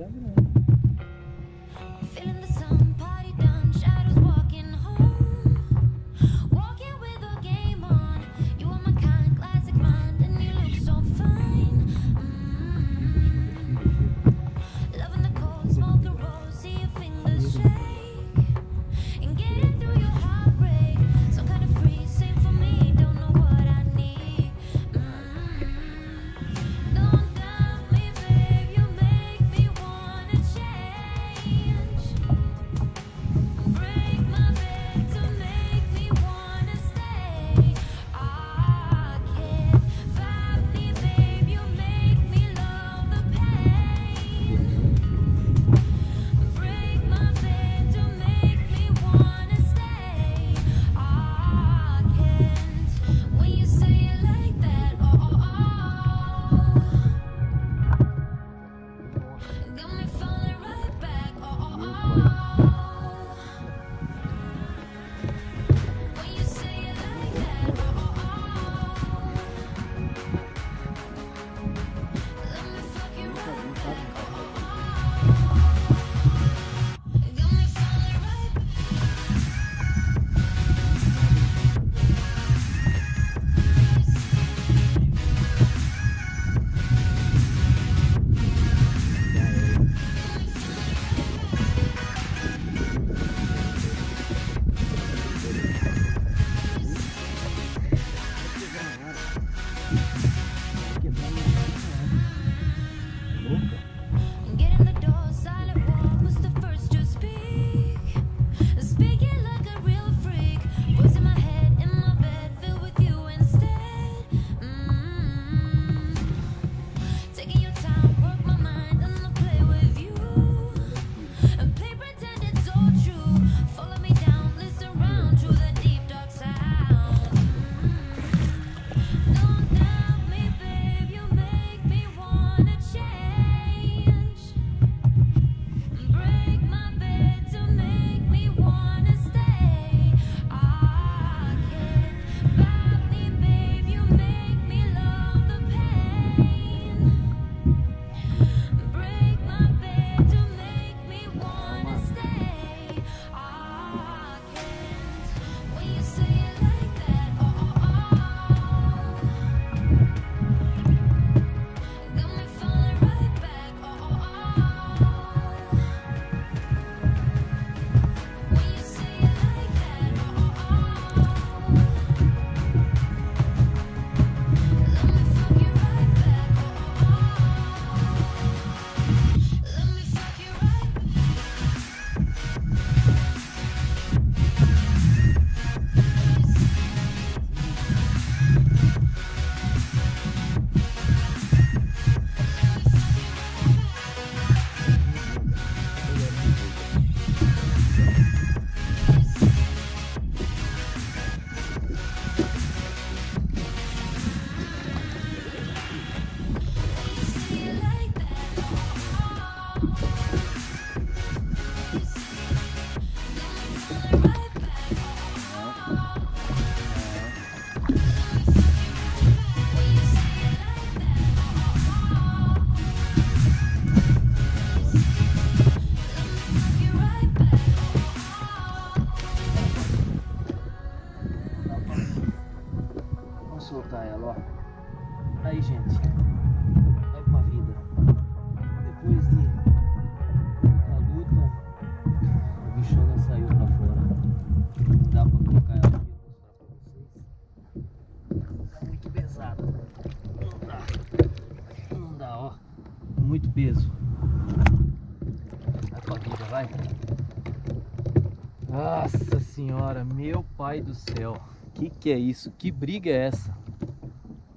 Grabe na. Soltar ela, ó. Aí, gente. Vai pra vida. Depois de da luta, a bichona saiu pra fora. Dá pra colocar ela aqui mostrar pra vocês. Tá muito pesada. Não dá. Não dá, ó. Muito peso. Vai pra vida, vai. Nossa senhora, meu pai do céu. Que que é isso? Que briga é essa?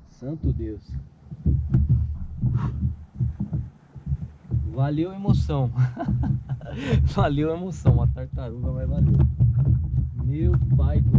Santo Deus. Valeu a emoção. valeu a emoção. Uma tartaruga, mas valeu. Meu pai do